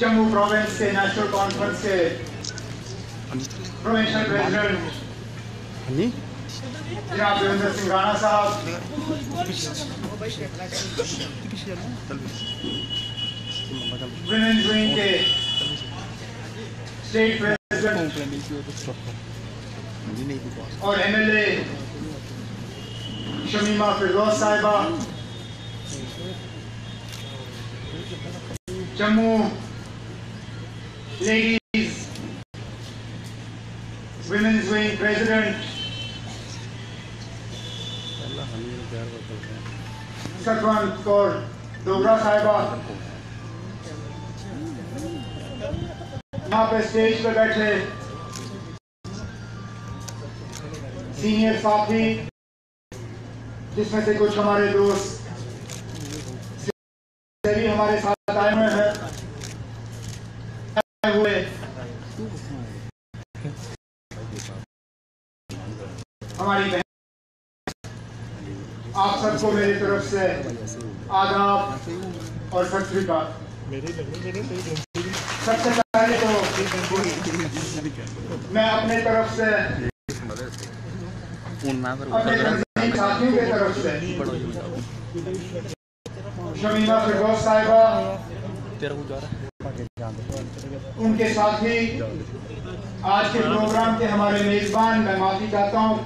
Jammu province के national conference के provincial president जनाब देवेंद्र सिंह राणा साहब। विंग के स्टेट प्रेसिडेंट और एमएलए शमीमा फिरदौस साहिबा। Jammu ladies women's wing president Satwant Kaur Dogra साहिबा। यहाँ पे स्टेज पे बैठे सीनियर साथी जिसमें से कुछ हमारे दोस्त भी हमारे साथ आए हुए हैं हुए। हमारी बहन, आप सबको मेरी तरफ़ से आदाब और सत सबसे पहले तो मैं अपने तरफ़ से अपने साथियों की तरफ़ से शमीमा फिरदौस साहिबा उनके साथी आज के प्रोग्राम के हमारे मेजबान, मैं माफ़ी चाहता हूँ।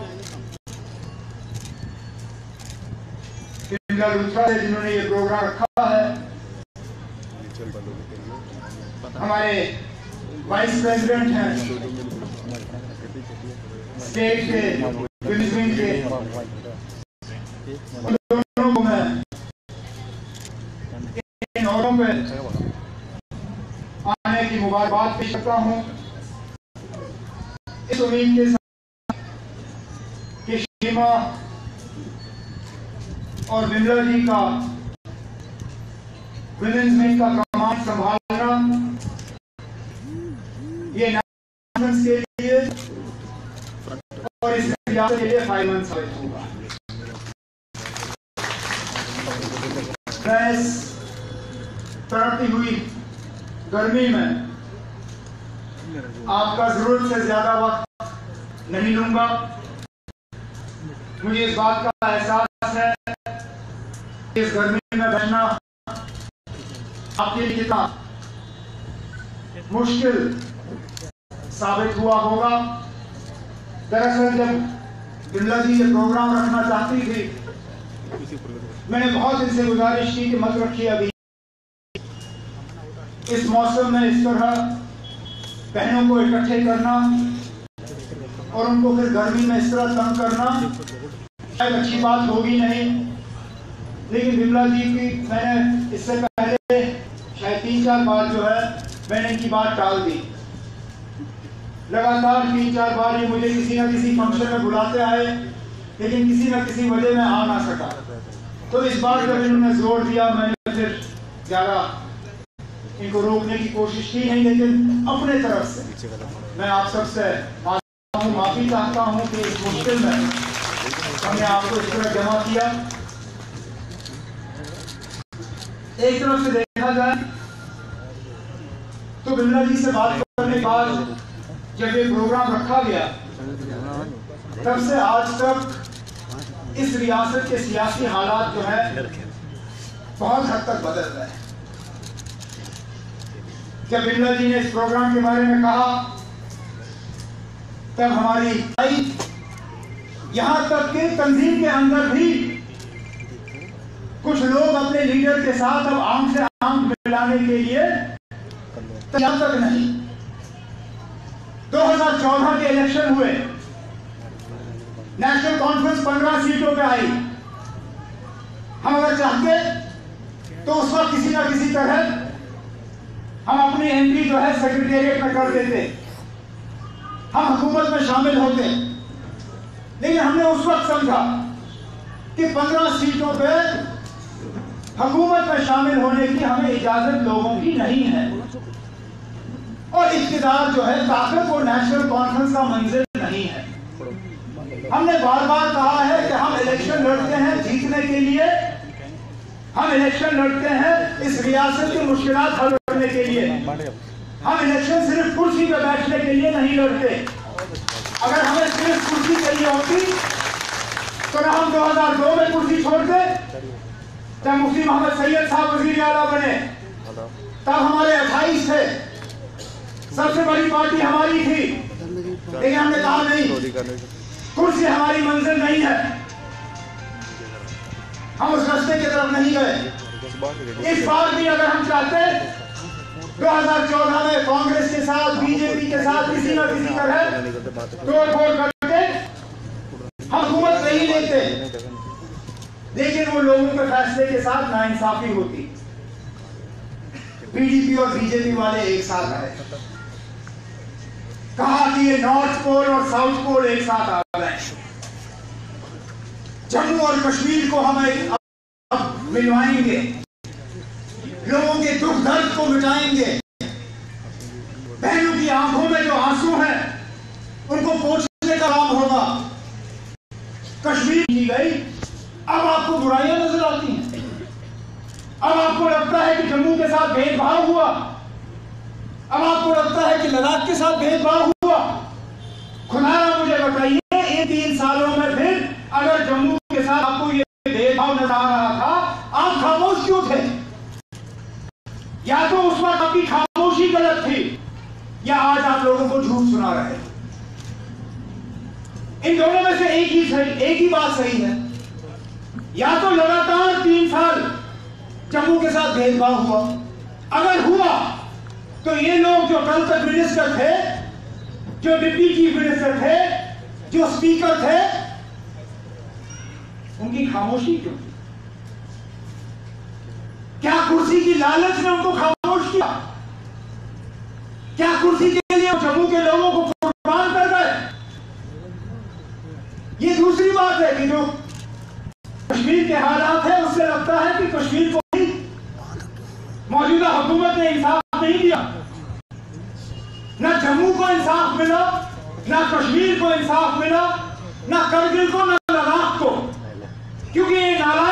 जिन्होंने ये प्रोग्राम रखा है। हमारे वाइस प्रेसिडेंट हैं। स्टेट के के। को मैं आने की मुबारकबाद पेश करता हूँ। इस उम्मीद के साथ शीमा और बिमला जी का विमेंस विंग का कमान संभालना, ये के लिए और इस के लिए फ़ायदेमंद साबित होगा। इस तड़पती हुई गर्मी में आपका ज़रूरत से ज़्यादा वक्त नहीं लूँगा। मुझे इस बात का एहसास है इस गर्मी में बैठना आपके लिए कितना मुश्किल साबित हुआ होगा। दरअसल जब बिमला जी ये प्रोग्राम रखना चाहती थी, मैंने बहुत इनसे गुजारिश की कि मत रखिए अभी। इस मौसम में इस तरह बहनों को इकट्ठे करना और उनको फिर गर्मी में इस तरह तंग करना, शायद अच्छी बात होगी नहीं। लेकिन बिमला जी की मैंने इससे पहले शायद तीन चार बार जो है मैंने इनकी बात टाल दी। लगातार तीन चार बार ये मुझे किसी ना किसी फ़ंक्शन में बुलाते आए, लेकिन किसी ना किसी वजह में आ ना सका। तो इस बार जब इन्होंने ज़ोर दिया, मैंने फिर ज़्यादा इनको रोकने की कोशिश की नहीं लेकिन अपने तरफ़ से। मैं आप सबसे माफ़ी चाहता हूँ कि इस मुश्किल में हमने आपको इस तरह जमा किया। एक तरफ़ से देखा जाए तो बिमला जी से बात करने के बाद जब ये प्रोग्राम रखा गया, तब से आज तक इस रियासत के सियासी हालात जो है, बहुत हद तक बदल रहे हैं। जब बिमला जी ने इस प्रोग्राम के बारे में कहा? तब हमारी आई। यहाँ तक कि तंजीम के अंदर भी कुछ लोग अपने लीडर के साथ अब आम से आँख मिलाने के लिए तैयार तक नहीं। 2014 के इलेक्शन हुए। नेशनल कॉन्फ्रेंस 15 सीटों पे आई। हम अगर चाहते तो उस वक्त किसी ना किसी तरह हम अपनी एंट्री जो है सेक्रेटेरिएट में कर देते। हम हुकूमत में शामिल होते। लेकिन हमने उस वक्त समझा कि 15 सीटों पे हुकूमत में शामिल होने की हमें इजाज़त लोगों की नहीं है। और इकतदार जो है, ताकत वो नेशनल कॉन्फ्रेंस का मंजिल नहीं है। हमने बार बार कहा है कि हम इलेक्शन लड़ते हैं जीतने के लिए। हम इलेक्शन लड़ते हैं इस रियासत की मुश्किल हल करने के लिए। हम इलेक्शन सिर्फ़ कुर्सी पर बैठने के लिए नहीं लड़ते। अगर हमें सिर्फ़ कुर्सी चाहिए होती तो ना हम 2002 में कुर्सी छोड़ते, जब मुफ्ती मोहम्मद सैयद साहब वज़ीर आला बने, तब हमारे अट्ठाईस थे। सबसे बड़ी पार्टी हमारी थी, लेकिन हमने कहा नहीं। कुर्सी हमारी मंजिल नहीं है। हम उस रास्ते की तरफ़ नहीं गए। इस बार भी अगर हम चाहते 2014 में कांग्रेस के साथ, बीजेपी के साथ किसी न किसी तरह तोड़ फोड़ करके हुकूमत नहीं लेते। लेकिन वो लोगों के फैसले के साथ नाइंसाफी होती। पीडीपी और बीजेपी वाले एक साथ आए। कहा कि ये नॉर्थ पोल और साउथ पोल एक साथ आ गए। जम्मू और कश्मीर को हम अब मिलवाएँगे। को बहनों की आँखों में जो आँसू हैं, उनको पोछने का काम होगा। कश्मीर की गई, अब आपको बुराइयाँ नज़र आती हैं। अब आपको लगता है कि जम्मू के साथ भेदभाव हुआ। अब आपको लगता है कि लद्दाख के साथ भेदभाव हुआ। खुदारा मुझे बताइए इन तीन सालों में फिर अगर जम्मू के साथ आपको ये भेदभाव नज़र आ रहा था आप खामोश क्यों थे या तो उस वक्त आपकी खामोशी गलत थी, या आज आप लोगों को झूठ सुना रहे हैं। इन दोनों में से एक ही सही, एक ही बात सही है। या तो लगातार तीन साल जम्मू के साथ भेदभाव हुआ। अगर हुआ तो ये लोग जो कल तक मिनिस्टर थे, जो डिप्टी चीफ मिनिस्टर थे, जो स्पीकर थे, उनकी खामोशी क्यों? क्या कुर्सी की लालच ने उनको खामोश किया? क्या कुर्सी के लिए जम्मू के लोगों को कुर्बान कर गए? ये दूसरी बात है कि जो कश्मीर के हालात है, उससे लगता है कि कश्मीर को मौजूदा हुकूमत ने इंसाफ नहीं दिया। ना जम्मू को इंसाफ मिला, ना कश्मीर को इंसाफ मिला, ना करगिल को, ना लद्दाख को। क्योंकि ये थे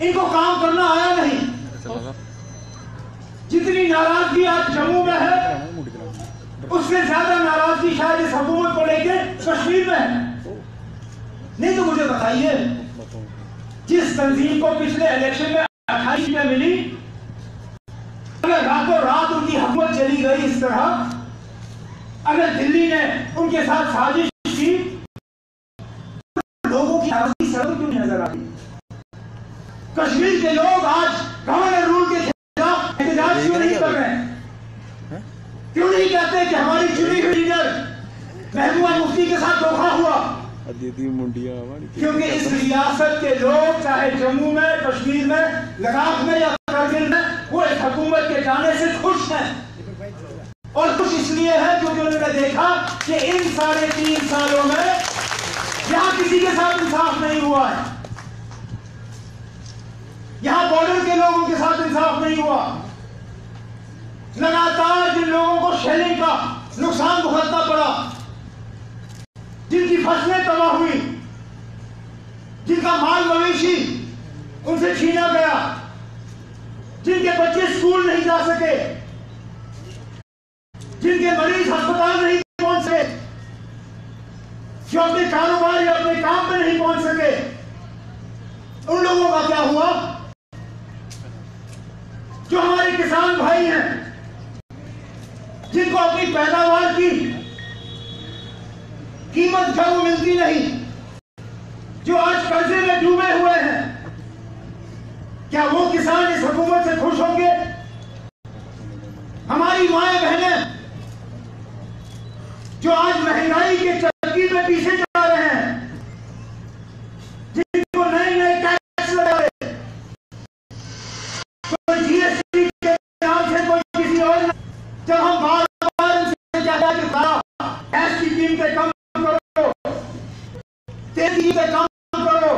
इनको काम करना आया नहीं। जितनी नाराज़गी आज जम्मू में है, उससे ज़्यादा नाराज़गी शायद इस हुकूमत को लेकर कश्मीर में है। नहीं तो मुझे बताइए, जिस तंजीम को पिछले इलेक्शन में अट्ठाईस में मिली, अगर रातों रात उनकी हुकूमत चली गई इस तरह, अगर दिल्ली ने उनके साथ साजिश की लोगों की सड़क क्यों नज़र आती कश्मीर के लोग आज गवर्नर रूल के खिलाफ एहतजाज क्यों नहीं कर रहे? हैं? क्यों नहीं कहते कि हमारी चुनी हुई लीडर महबूबा मुफ्ती के साथ धोखा हुआ? मुंडिया क्योंकि इस रियासत के लोग चाहे जम्मू में कश्मीर में लद्दाख में या करगिल में वो इस हुकूमत के जाने से खुश हैं। और खुश इसलिए है क्योंकि उन्होंने देखा कि इन साढ़े तीन सालों में यहाँ किसी के साथ इंसाफ नहीं हुआ है। यहाँ बॉर्डर के लोगों के साथ इंसाफ नहीं हुआ। लगातार जिन लोगों को शेलिंग का नुकसान भुगतना पड़ा, जिनकी फ़सलें तबाह हुई, जिनका माल मवेशी उनसे छीना गया, जिनके बच्चे स्कूल नहीं जा सके, जिनके मरीज़ अस्पताल नहीं पहुँच सके, जो अपने कारोबार या अपने काम पे नहीं पहुँच सके, उन लोगों का क्या हुआ? जो हमारे किसान भाई हैं, जिनको अपनी पैदावार की कीमत जब मिलती नहीं, जो आज कर्जे में डूबे हुए हैं, क्या वो किसान इस हुकूमत से खुश होंगे? हमारी माए बहनें, जो आज महँगाई के कीमतें कम करो। तेल की कीमतें कम करो।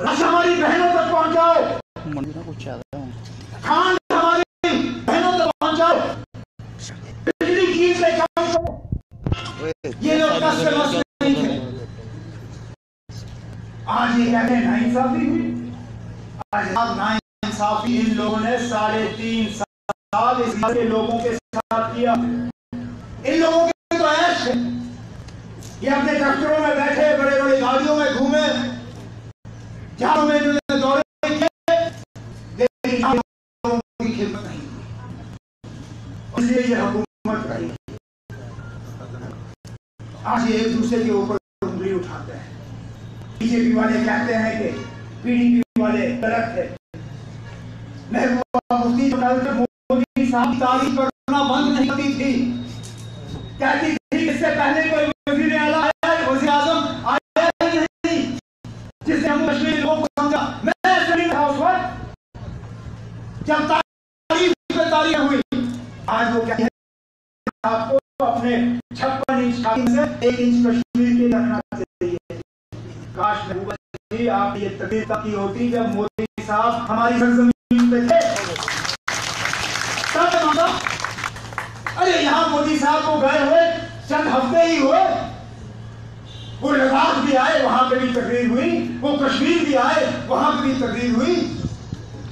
रस हमारी बहनों तक पहुंचाओ। कुछ ज़्यादा है। खान हमारी बहनों तक पहुंचाओ। बिजली कीमतें कम करो। ये लोग कष्ट मस्त नहीं थे आज ये कहते हैं नाइंसाफी हुई आज आप नाइंसाफी इन लोगों ने साढ़े तीन साल इस के लोगों के साथ किया। इन लोगों के ये अपने ट्रैक्टरों में बैठे बड़े बड़े गाड़ियों में घूमे जहाँ में इन्होंने दौरे आज ये एक दूसरे के ऊपर उंगली उठाते हैं। बीजेपी वाले कहते हैं कि पीडीपी वाले गलत है। महबूबा मुफ्ती जो मोदी साहब तारीफ़ करना बंद नहीं करती थी। कहती थी इससे पहले कोई वज़ीर आला आया वज़ीर आज़म आया नहीं, जिसने जम्मू कश्मीर लोगों को समझा। मैं था उस वक्त, जब तारीफ़ पे तारीफ़ हुई। आज वो कहते हैं, आपको अपने छप्पन इंच से एक इंच कश्मीर के रखना चाहिए। काश महबूबा जी आप ये तकलीफ़ की होती जब मोदी साहब हमारी सरजमीन पे थे। तब अरे यहाँ मोदी साहब को गए हुए चंद हफ़्ते ही हुए। वो लद्दाख भी आए, वहाँ पे भी तकरीर हुई। वो कश्मीर भी आए, वहाँ पे भी तकरीर हुई।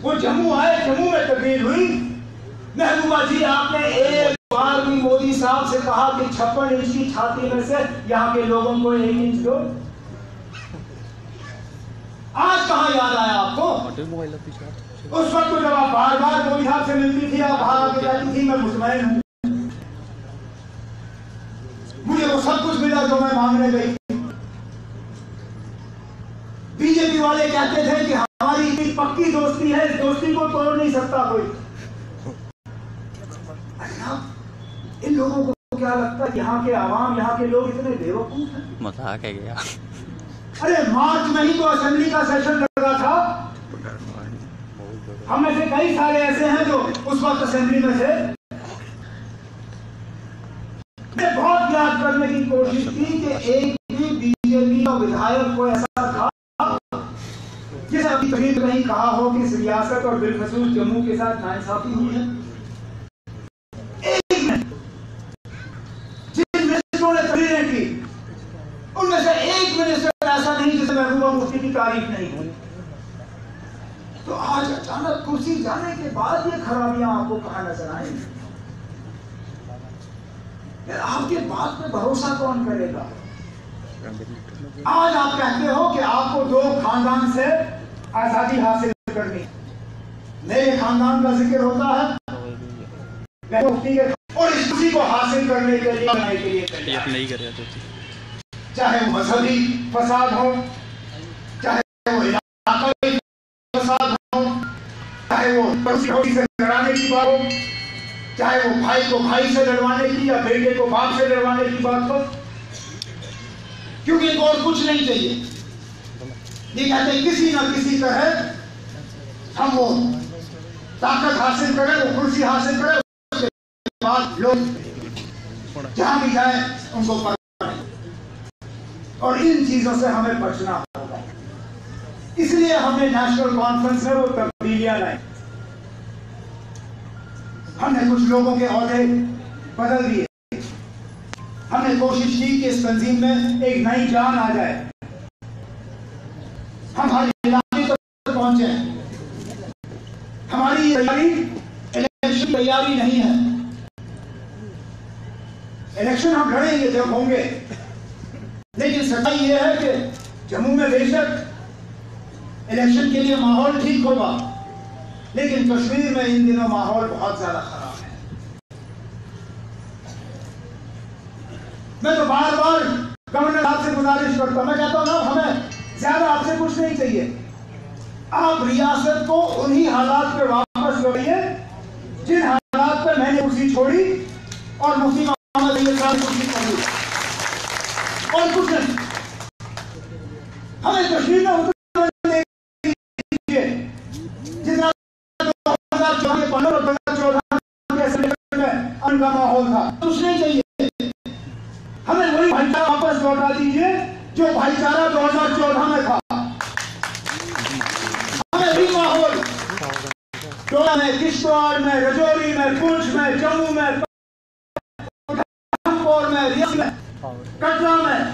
वो जम्मू आए, जम्मू में तकरीर हुई। महबूबा जी, आपने एक बार भी मोदी साहब से कहा कि छप्पन इंच की छाती में से यहाँ के लोगों को एक इंच दो। आज कहा याद आया आपको? उस वक्त तो जब आप बार बार मोदी साहब से मिलती थी, आप बाहर आके जाती थी, मैं मुतमैन हूँ। मुझे वो सब कुछ मिला जो मैं मांगने गई। बीजेपी वाले कहते थे कि हमारी इतनी पक्की दोस्ती है इस दोस्ती को तोड़ नहीं सकता कोई। इन लोगों को क्या लगता है यहाँ के आवाम यहाँ के लोग इतने बेवकूफ़ हैं? मज़ाक है गया अरे मार्च में ही तो असेंबली का सेशन लगा था। हम में से कई सारे ऐसे हैं जो उस वक्त असेंबली में थे मैं बहुत याद करने की कोशिश की कि एक भी बीजेपी का विधायक को ऐसा था जिसे अभी कहीं कहीं कहा हो कि इस रियासत और बिलखसूस जम्मू के साथ नाइंसाफी हुई है। उनमें से एक मिनिस्टर ऐसा नहीं जिसे महबूबा मुफ्ती की तारीफ़ नहीं हुई। तो आज अचानक कुर्सी जाने के बाद ये खराबियाँ आपको कहा नज़र आएँगी? आपके बात पे भरोसा कौन करेगा? आज आप कहते हो कि आपको दो खानदान से आज़ादी हासिल करनी। मेरे खानदान का ज़िक्र होता है। और इस खुशी को हासिल करने के लिए करने के लिए नहीं करे तो चाहे वो मजहबी फसाद हो चाहे वो इलाकाई फसाद हो चाहे वो पड़ोसी से लड़ाने की बात हो चाहे वो भाई को भाई से लड़वाने की या बेटे को बाप से लड़वाने की बात हो, क्योंकि इनको और कुछ नहीं चाहिए। ये कहते किसी ना किसी तरह हम वो ताकत हासिल करें, वो कुर्सी हासिल करें, उसके बाद लोग जहाँ भी जाए, उनको और इन चीज़ों से हमें बचना होगा। इसलिए हमने नेशनल कॉन्फ्रेंस में वो तब्दीलियाँ लाई हमने कुछ लोगों के अहदे बदल दिए। हमने कोशिश की कि इस तंजीम में एक नई जान आ जाए। हम हर इलाके तक तो पहुँचे हमारी तैयारी इलेक्शन तैयारी नहीं है। इलेक्शन हम लड़ेंगे, जब होंगे। लेकिन सच्चाई ये है कि जम्मू में बेशक इलेक्शन के लिए माहौल ठीक होगा। लेकिन कश्मीर में इन दिनों माहौल बहुत ज़्यादा खराब है। मैं तो बार बार गवर्नर साहब से गुजारिश करता हूँ। मैं कहता हूँ, ना, हमें ज़्यादा आपसे कुछ नहीं चाहिए। आप रियासत को उन्हीं हालात पर वापस करिए जिन मन का माहौल था। कुछ नहीं चाहिए। हमें वही भाईचारा वापस लौटा दीजिए, जो भाईचारा 2014 में था। हमें वही माहौल। टोला में किश्तवाड़ में, रजौरी में, पुंछ में, जम्मू में, कटरा में